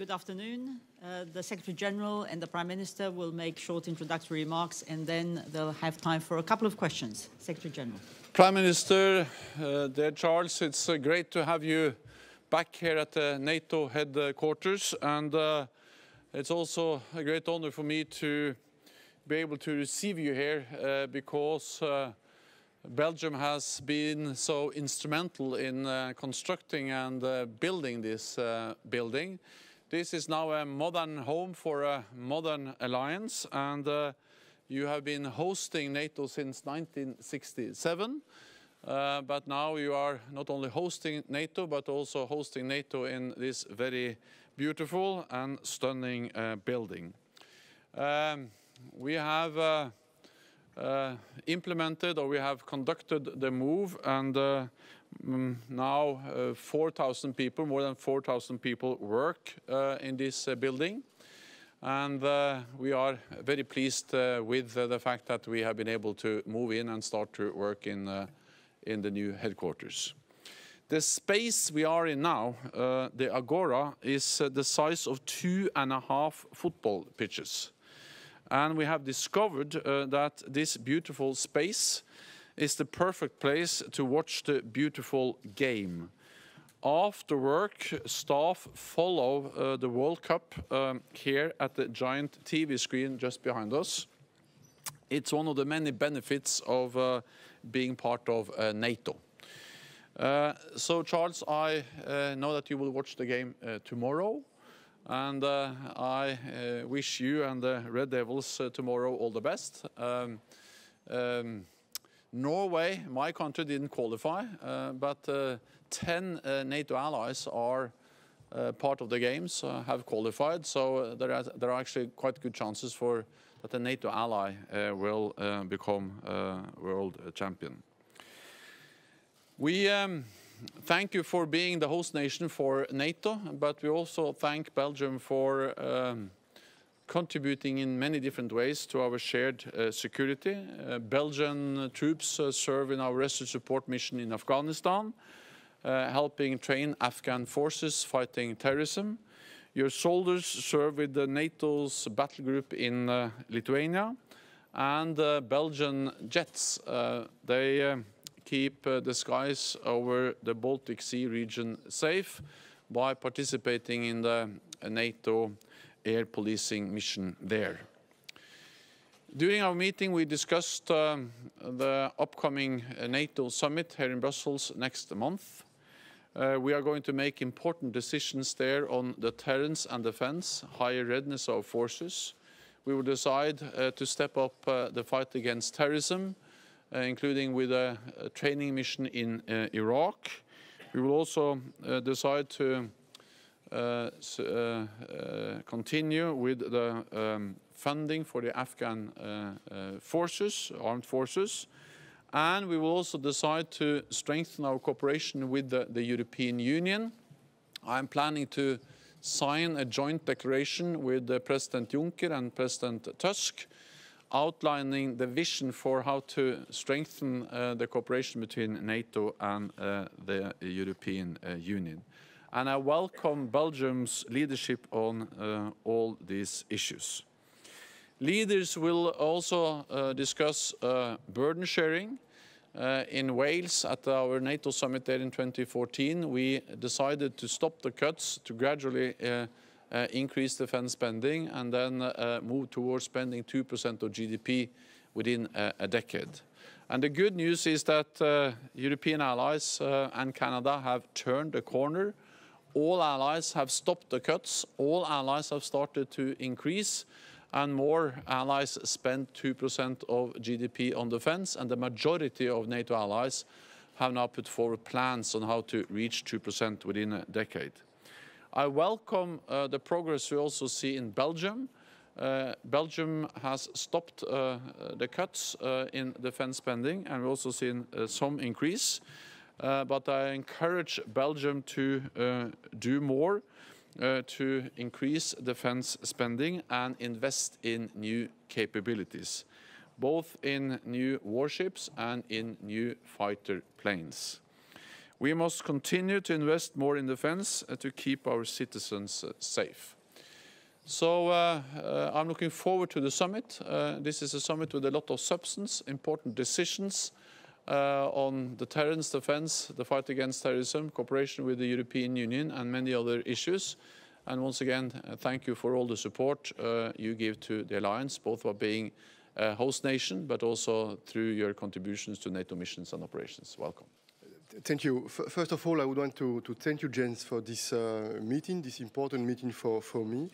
Good afternoon. Uh, the Secretary General and the Prime Minister will make short introductory remarks and then they'll have time for a couple of questions. Secretary General. Prime Minister, uh, dear Charles, it's uh, great to have you back here at the NATO headquarters and uh, it's also a great honor for me to be able to receive you here uh, because uh, Belgium has been so instrumental in constructing and building this building. This is now a modern home for a modern alliance and uh, you have been hosting NATO since 1967. Uh, but now you are not only hosting NATO, but also hosting NATO in this very beautiful and stunning uh, building. Um, we have uh, uh implemented or we have conducted the move and uh, now uh, 4,000 people, more than 4,000 people work uh, in this uh, building. And we are very pleased with the fact that we have been able to move in and start to work in, in the new headquarters. The space we are in now, uh, the Agora, is uh, the size of two and a half football pitches. And we have discovered uh, that this beautiful space is the perfect place to watch the beautiful game. After work, staff follow uh, the World Cup um, here at the giant TV screen just behind us. It's one of the many benefits of uh, being part of uh, NATO. Uh, so, Charles, I uh, know that you will watch the game uh, tomorrow. And I wish you and the Red Devils tomorrow all the best. Um, um, Norway, my country, didn't qualify, uh, but uh, 10 uh, NATO allies are part of the games, have qualified. So there are, there are actually quite good chances for that a NATO ally will become world champion. We um, thank you for being the host nation for NATO, but we also thank Belgium for um, contributing in many different ways to our shared uh, security. Uh, Belgian troops uh, serve in our Resolute Support mission in Afghanistan, uh, helping train Afghan forces fighting terrorism. Your soldiers serve with the NATO's battle group in uh, Lithuania and Belgian jets. they keep the skies over the Baltic Sea region safe by participating in the NATO air policing mission there. During our meeting, we discussed um, the upcoming uh, NATO summit here in Brussels next month. Uh, we are going to make important decisions there on deterrence and defense, higher readiness of forces. We will decide uh, to step up uh, the fight against terrorism, uh, including with a, a, training mission in uh, Iraq. We will also decide to continue with the um, funding for the Afghan forces, armed forces, and we will also decide to strengthen our cooperation with the, the European Union. I'm planning to sign a joint declaration with President Juncker and President Tusk outlining the vision for how to strengthen uh, the cooperation between NATO and uh, the European uh, Union and I welcome Belgium's leadership on uh, all these issues. Leaders will also uh, discuss uh, burden sharing. Uh, in Wales, at our NATO summit there in 2014, we decided to stop the cuts to gradually uh, uh, increase defense spending and then move towards spending 2% of GDP within a decade. And the good news is that European allies and Canada have turned a corner all allies have stopped the cuts. All allies have started to increase and more allies spend 2% of GDP on defense and the majority of NATO allies have now put forward plans on how to reach 2% within a decade. I welcome uh, the progress we also see in Belgium. Uh, Belgium has stopped uh, the cuts uh, in defense spending and we've also seen uh, some increase. Uh, but I encourage Belgium to uh, do more uh, to increase defense spending and invest in new capabilities, both in new warships and in new fighter planes. We must continue to invest more in defense to keep our citizens safe. So uh, uh, I'm looking forward to the summit. Uh, this is a summit with a lot of substance, important decisions Uh, on deterrence, defense, the fight against terrorism, cooperation with the European Union, and many other issues. And once again, uh, thank you for all the support uh, you give to the alliance, both by being a host nation, but also through your contributions to NATO missions and operations. Welcome. Thank you. First of all, I would want to, to thank you, Jens, for this uh, meeting, this important meeting for, for me.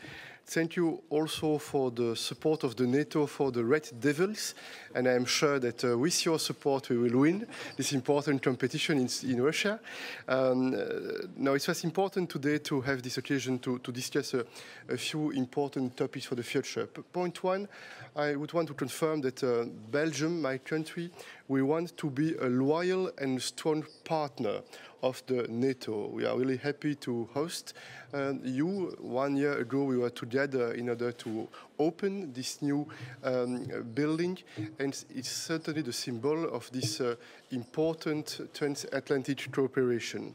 Thank you also for the support of the NATO for the Red Devils, and I am sure that uh, with your support we will win this important competition in, in Russia. Um, uh, now, it was important today to have this occasion to, to discuss a, a, few important topics for the future. P point one, I would want to confirm that uh, Belgium, my country, we want to be a loyal and strong partner of the NATO. We are really happy to host you. One year ago, we were together in order to open this new um, building, and it's certainly the symbol of this uh, important transatlantic cooperation.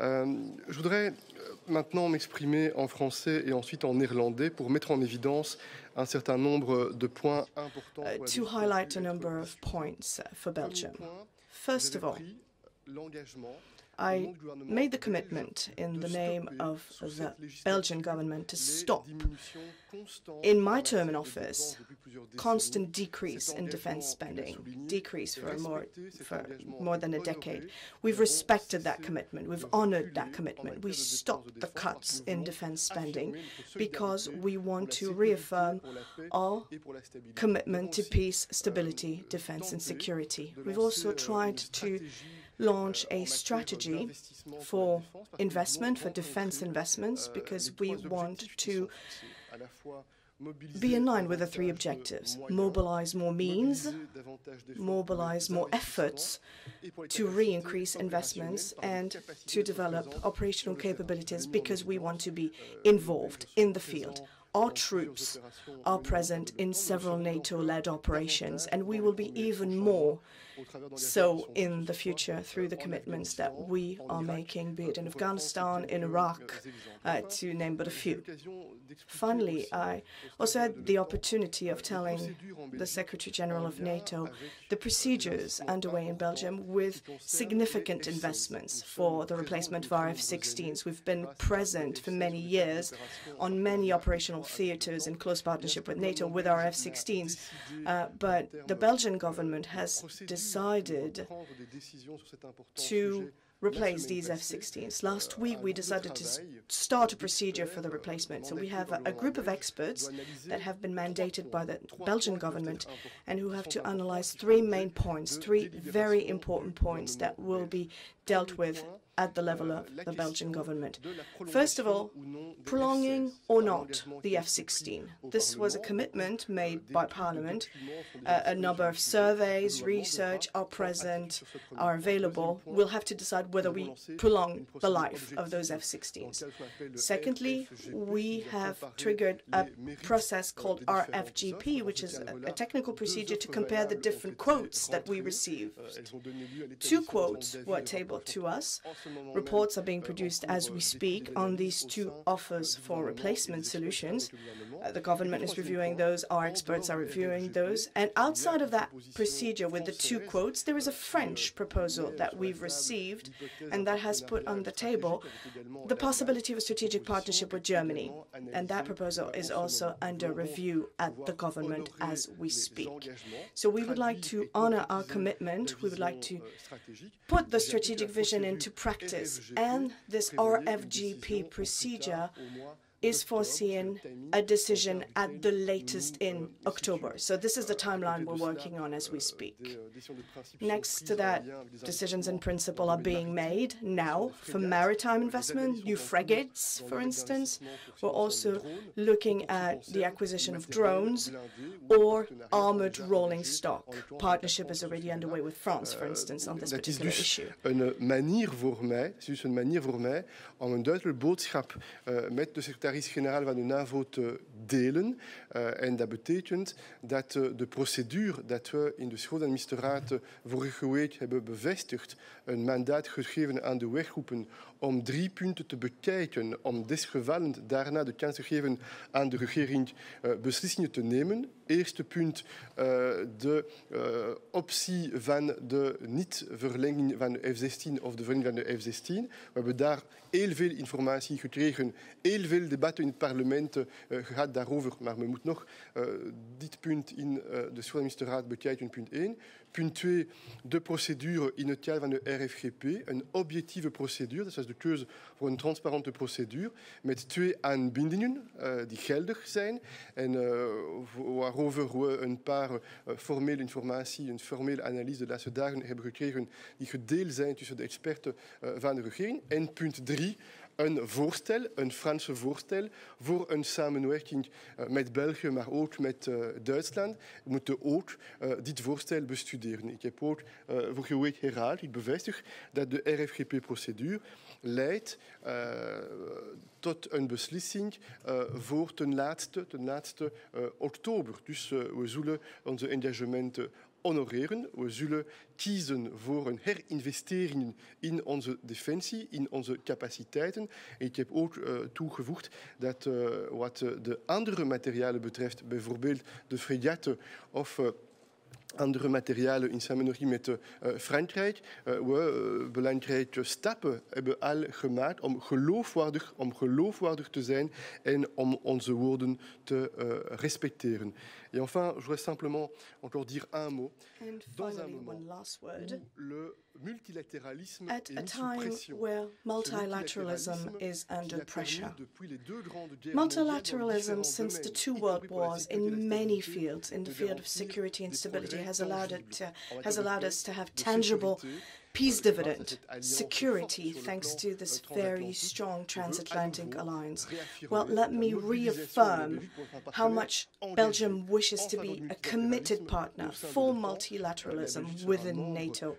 Um, je voudrais euh, maintenant m'exprimer en français et ensuite en néerlandais pour mettre en évidence un certain nombre de points importants. Uh, to highlight a number of points uh, for Belgium. First of all, I made the commitment in the name of the Belgian government to stop, in my term in office, constant decrease in defense spending, decrease for more, for more than a decade. We've respected that commitment. We've honored that commitment. We stopped the cuts in defense spending because we want to reaffirm our commitment to peace, stability, defense, and security. We've also tried to launch a strategy for investment, for defense investments, because we want to be in line with the three objectives mobilize more means, mobilize more efforts to re increase investments, and to develop operational capabilities because we want to be involved in the field. Our troops are present in several NATO led operations, and we will be even more so in the future through the commitments that we are making, be it in Afghanistan, in Iraq, uh, to name but a few. Finally, I also had the opportunity of telling the Secretary General of NATO the procedures underway in Belgium with significant investments for the replacement of our F-16s. We've been present for many years on many operational theaters in close partnership with NATO with our F-16s, uh, but the Belgian government has decided to replace these F-16s. Last week, we decided to start a procedure for the replacement. So we have a, a, group of experts that have been mandated by the Belgian government and who have to analyze three main points, three very important points that will be dealt with at the level of the Belgian government. First of all, prolonging or not the F-16. This was a commitment made by Parliament. Uh, a number of surveys, research are present, are available. We'll have to decide whether we prolong the life of those F-16s. Secondly, we have triggered a process called RFGP, which is a, a technical procedure to compare the different quotes that we received. Two quotes were tabled to us Reports are being produced as we speak on these two offers for replacement solutions. Uh, the government is reviewing those, our experts are reviewing those. And outside of that procedure with the two quotes, there is a French proposal that we've received and that has put on the table the possibility of a strategic partnership with Germany. And that proposal is also under review at the government as we speak. So we would like to honor our commitment. We would like to put the strategic vision into practice. And this RFGP procedure is foreseeing a decision at the latest in October. So this is the timeline we're working on as we speak. Next to that, decisions in principle are being made now for maritime investment, new frigates, for instance. We're also looking at the acquisition of drones or armored rolling stock. Partnership is already underway with France, for instance, on this particular issue. Een manier voor mij, dus een manier voor mij om een duidelijke boodschap eh, met de secretaris secretaris-generaal van de NAVO te delen. Uh, en dat betekent dat uh, de procedure dat we in de schooladministratie vorige week hebben bevestigd, een mandaat gegeven aan de werkgroepen om drie punten te bekijken, om desgevallend daarna de kans te geven aan de regering beslissingen te nemen. Eerste punt, de optie van de niet-verlenging van de F-16 of de verlenging van de F-16. We hebben daar heel veel informatie gekregen, heel veel debatten in het parlement gehad daarover, maar we moeten nog dit punt in de Schoolministerraad bekijken, punt 1. Punt 2, de procedure in het kader van de RFGP, een objectieve procedure, dat is de keuze voor een transparante procedure, met twee aanbindingen uh, die geldig zijn en waarover we een paar formele informatie, een formele analyse de laatste dagen hebben gekregen, die gedeeld zijn tussen de experten van de regering. En punt 3, een voorstel, een Franse voorstel, voor een samenwerking uh, met België, maar ook met uh, Duitsland. We moeten ook uh, dit voorstel bestuderen. Ik heb ook vorige week herhaald, ik bevestig dat de RFGP-procedure leidt tot een beslissing voor ten laatste, ten laatste oktober. Dus we zullen onze engagementen honoreren. We zullen kiezen voor een herinvestering in onze defensie, in onze capaciteiten. Ik heb ook uh, toegevoegd dat uh, wat de andere materialen betreft, bijvoorbeeld de fregatten of andere materialen in samenwerking met Frankrijk, we belangrijke stappen hebben al gemaakt om geloofwaardig, om geloofwaardig te zijn en om onze woorden te respecteren. Et enfin, je voudrais simplement encore dire un mot. And Dans un moment où le multilatéralisme At est a time pression. where multilateralism is under pressure. Multilateralism, since the two world wars in many fields, in the field of security and stability, has allowed, it to, has allowed us to have tangible peace dividend, security, thanks to this very strong transatlantic alliance. Well, let me reaffirm how much Belgium wishes to be a committed partner for multilateralism within NATO.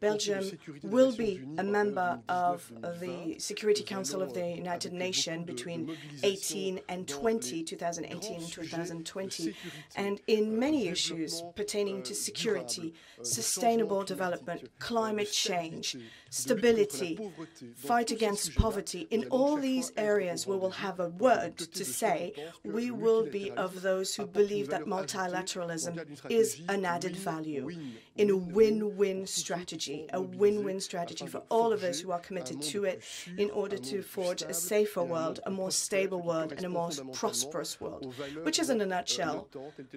Belgium will be a member of the Security Council of the United Nations between 18 and 20, 2018 and 2020, and in many issues pertaining to security, sustainable development, climate change, stability, fight against poverty. In all these areas, we will have a word to say. We will be of those who believe that multilateralism is an added value in a win win strategy, a win win strategy for all of us who are committed to it in order to forge a safer world, a more stable world, and a more prosperous world, which is, in a nutshell,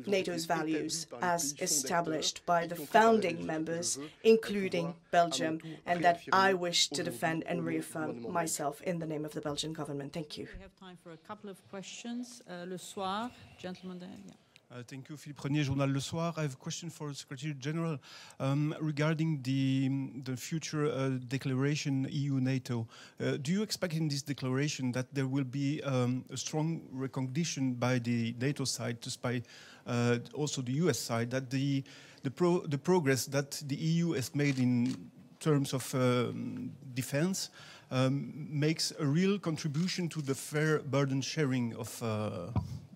NATO's values as established by the founding members, including Belgium, and that I wish to defend and reaffirm myself in the name of the Belgian government. Thank you. We have time for a couple of questions. Uh, le soir, gentleman there. Yeah. Uh, thank you, Philippe Regnier, Journal Le Soir. I have a question for the Secretary General um, regarding the, the future uh, declaration EU-NATO. Uh, do you expect in this declaration that there will be um, a strong recognition by the NATO side, just by uh, also the US side, that the, the, pro the progress that the EU has made in terms of um, defense um, makes a real contribution to the fair burden sharing of uh,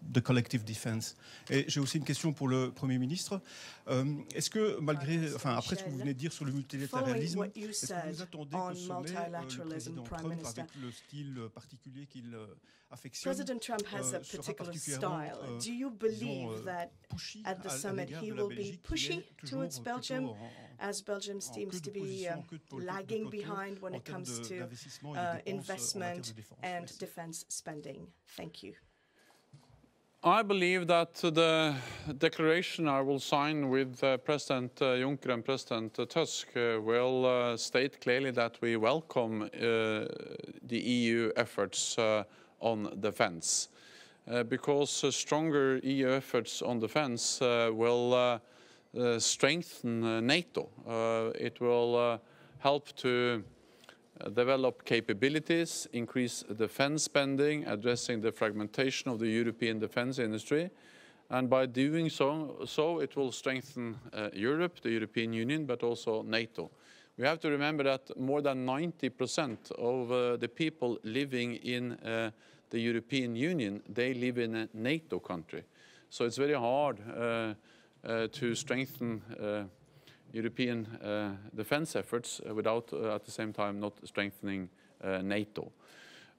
de collective defense. Et j'ai aussi une question pour le Premier ministre. Euh, est-ce que malgré, enfin après ce que vous venez de dire sur le multilatéralisme, est-ce que vous attendez qu'au sommet euh, le président Trump, avec le style particulier qu'il euh, affectionne, President Trump has a particular style. Do you believe that at the summit he will be pushy towards Belgium, as Belgium seems to be uh, lagging behind when it comes to uh, investment and defense spending? Thank you. I believe that the declaration I will sign with uh, President uh, Juncker and President uh, Tusk will uh, state clearly that we welcome uh, the EU efforts uh, on defense. because stronger EU efforts on defense will strengthen NATO. it will help to develop capabilities, increase defense spending, addressing the fragmentation of the European defense industry. And by doing so, so it will strengthen uh, Europe, the European Union, but also NATO. We have to remember that more than 90% of uh, the people living in uh, the European Union, they live in a NATO country. So it's very hard uh, uh, to strengthen uh, European uh, defense efforts uh, without, uh, at the same time, not strengthening uh, NATO.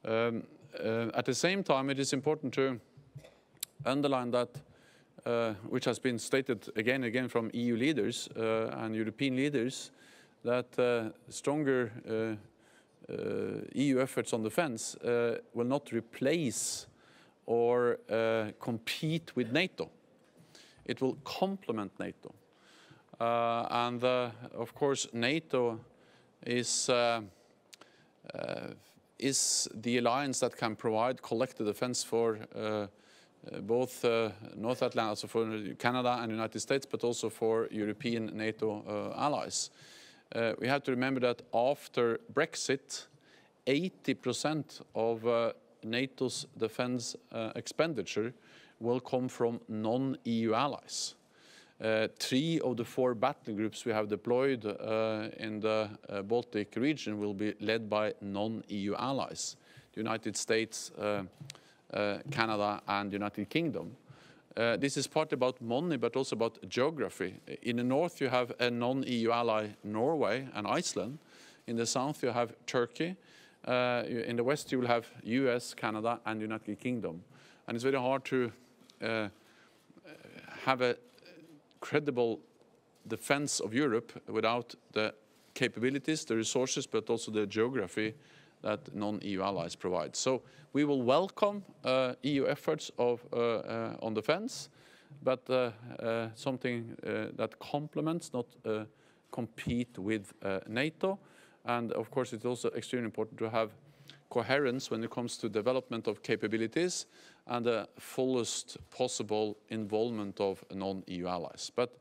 Um, uh, at the same time, it is important to underline that, uh, which has been stated again and again from EU leaders and European leaders, that stronger EU efforts on defense will not replace or compete with NATO. It will complement NATO. Uh, and uh, of course, NATO is uh, is the alliance that can provide collective defense for uh, both uh, North Atlantic, also for Canada and the United States, but also for European NATO uh, allies. we have to remember that after Brexit, 80% of NATO's defense expenditure will come from non-EU allies. Uh, three of the four battle groups we have deployed uh, in the uh, Baltic region will be led by non-EU allies, the United States, Canada and the United Kingdom. Uh, this is partly about money, but also about geography. In the north, you have a non-EU ally, Norway and Iceland. In the south, you have Turkey. Uh, in the west, you will have US, Canada, and the United Kingdom. And it's very hard to uh, have a credible defense of Europe without the capabilities, the resources, but also the geography that non-EU allies provide. So we will welcome uh, EU efforts of, uh, uh, on defense, but uh, uh, something uh, that complements, not compete with NATO. And of course, it's also extremely important to have coherence when it comes to development of capabilities and the fullest possible involvement of non-EU allies. But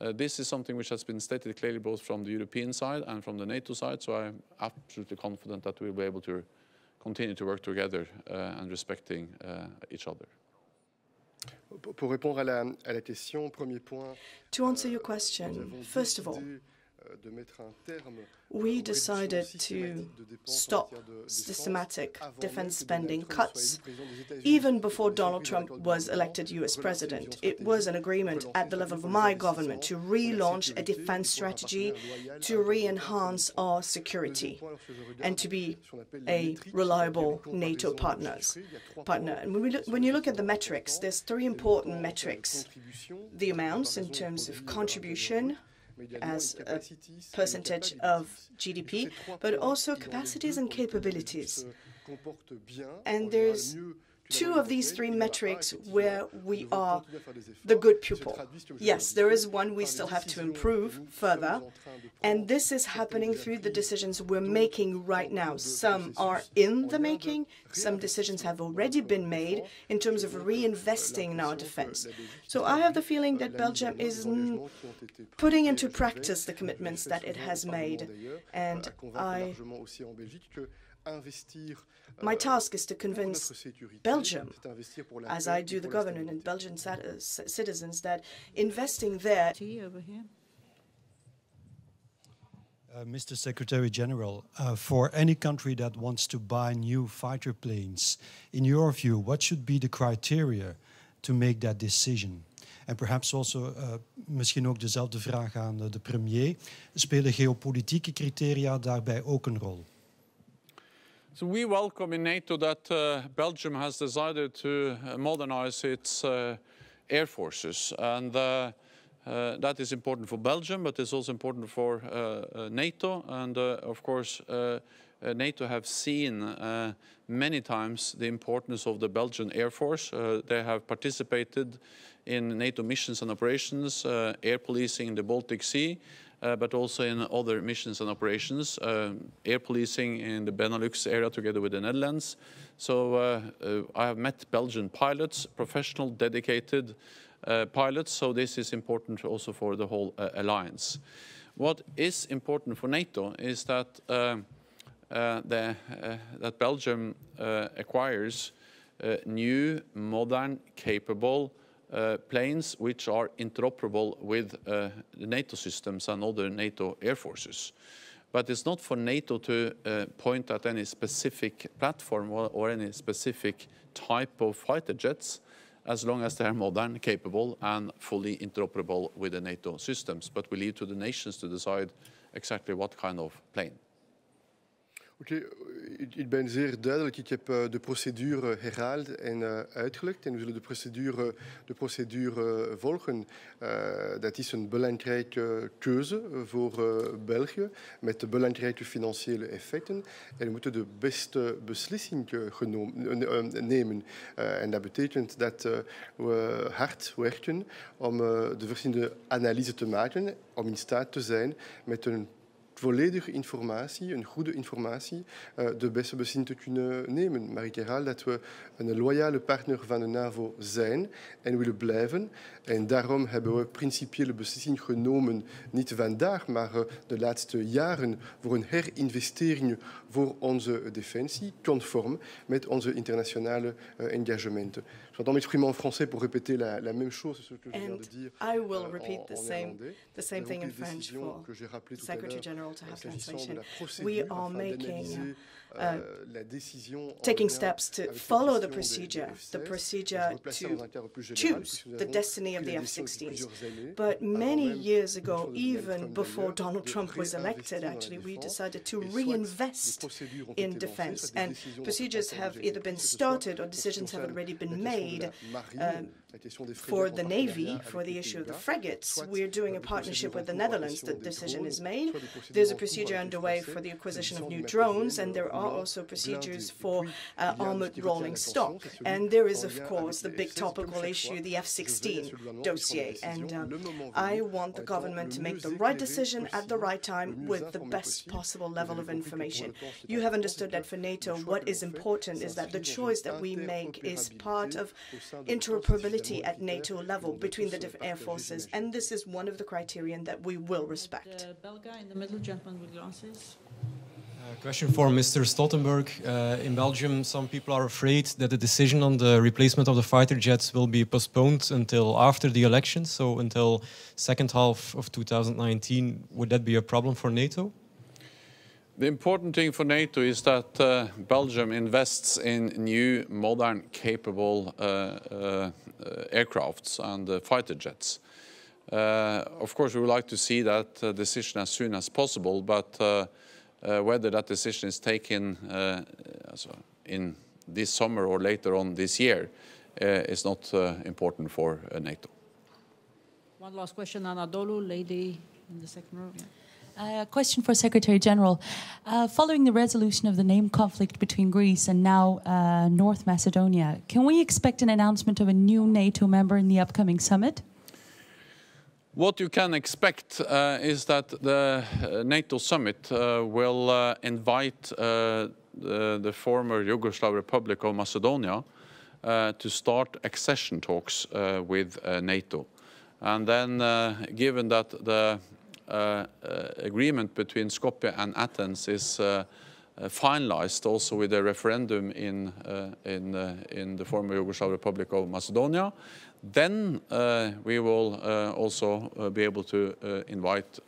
uh, this is something which has been stated clearly both from the European side and from the NATO side, so I'm absolutely confident that we'll be able to continue to work together uh, and respecting uh, each other. Pour répondre à la, à la question, premier point. To answer your question, first of all, we decided to stop systematic defense spending cuts. Even before Donald Trump was elected US president, it was an agreement at the level of my government to relaunch a defense strategy to re-enhance our security and to be a reliable NATO partners, partner. And when, look, when you look at the metrics, there's three important metrics. The amounts in terms of contribution, as a percentage of GDP, but also capacities and capabilities. And there's two of these three metrics where we are the good pupil. Yes, there is one we still have to improve further, and this is happening through the decisions we're making right now. Some are in the making, some decisions have already been made in terms of reinvesting in our defense. So I have the feeling that Belgium is putting into practice the commitments that it has made, and I my task is to convince Belgium, as I do the government and Belgian uh, citizens, that investing there. Over here. Uh, Mr. Secretary General, uh, for any country that wants to buy new fighter planes, in your view, what should be the criteria to make that decision? En perhaps also, uh, misschien ook dezelfde vraag aan de premier. Spelen geopolitieke criteria daarbij ook een rol? So we welcome in NATO that uh, Belgium has decided to uh, modernize its uh, air forces. And uh, uh, that is important for Belgium, but it's also important for uh, NATO. And of course, NATO have seen many times the importance of the Belgian Air Force. they have participated in NATO missions and operations, air policing in the Baltic Sea, but also in other missions and operations, uh, air policing in the Benelux area together with the Netherlands. So uh, uh I have met Belgian pilots, professional, dedicated uh, pilots, so this is important also for the whole uh, alliance. What is important for NATO is that, the, that Belgium acquires new, modern, capable uh, planes which are interoperable with uh, the NATO systems and other NATO air forces. but it's not for NATO to uh, point at any specific platform or, or, any specific type of fighter jets, as long as they are modern, capable, and fully interoperable with the NATO systems. But we leave to the nations to decide exactly what kind of plane. Oké, ik ben zeer duidelijk. Ik heb uh, de procedure herhaald en uh, uitgelegd. En we zullen de procedure, de procedure volgen. Uh, dat is een belangrijke keuze voor België, met belangrijke financiële effecten. En we moeten de beste beslissing nemen. en dat betekent dat we hard werken om de verschillende analyses te maken, om in staat te zijn met een volledige informatie, een goede informatie, uh, de beste beslissing te kunnen nemen. Maar ik herhaal dat we een loyale partner van de NAVO zijn en willen blijven. En daarom hebben we principiële beslissing genomen, niet vandaag, maar uh, de laatste jaren, voor een herinvestering voor onze defensie, conform met onze internationale uh, engagementen. J'entends m'exprimer en français pour répéter la, la même chose, ce que je viens de dire. I will repeat en, the same, the same thing in French for Secretary General to have translation. We are making uh, taking steps to follow the procedure, the procedure to choose the destiny of the F-16s. But many years ago, even before Donald Trump was elected, actually, we decided to reinvest in defense. And procedures have either been started or decisions have already been made um, for the Navy, for the issue of the frigates. We're doing a partnership with the Netherlands. The decision is made. There's a procedure underway for the acquisition of new drones, and there are also procedures for uh, armored rolling stock. And there is, of course, the big topical issue, the F-16 dossier. And uh, I want the government to make the right decision at the right time with the best possible level of information. You have understood that for NATO, what is important is that the choice that we make is part of interoperability at NATO level between the different air forces. And this is one of the criterion that we will respect. Uh, Belga in the middle, gentleman with glasses. A question for Mr. Stoltenberg. Uh, in Belgium, some people are afraid that the decision on the replacement of the fighter jets will be postponed until after the elections, so until second half of 2019. Would that be a problem for NATO? The important thing for NATO is that uh, Belgium invests in new, modern, capable uh, uh, aircrafts and uh, fighter jets. Uh, of course, we would like to see that uh, decision as soon as possible, but whether that decision is taken in this summer or later on this year is not important for NATO. One last question, Anadolu, lady in the second row. Yeah. A uh, question for Secretary General. Uh, following the resolution of the name conflict between Greece and now uh, North Macedonia, can we expect an announcement of a new NATO member in the upcoming summit? What you can expect uh, is that the uh, NATO summit uh, will invite the, the, former Yugoslav Republic of Macedonia to start accession talks with NATO. And then, given that the uh, uh, Uh, uh, agreement between Skopje and Athens is uh, uh finalized also with a referendum in, in, in the former Yugoslav Republic of Macedonia, then we will also be able to invite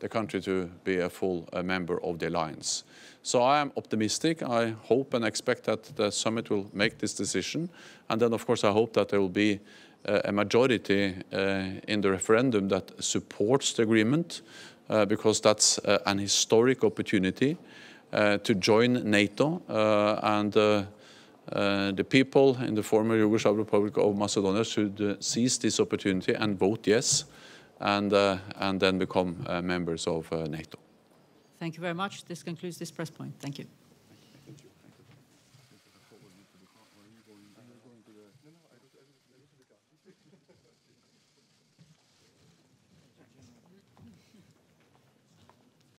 the country to be a full uh, member of the alliance. So I am optimistic. I hope and expect that the summit will make this decision. And then, of course, I hope that there will be Uh, a majority uh, in the referendum that supports the agreement uh, because that's uh, an historic opportunity uh, to join NATO uh, and the people in the former Yugoslav Republic of Macedonia should seize this opportunity and vote yes and, and then become members of NATO. Thank you very much. This concludes this press point. Thank you.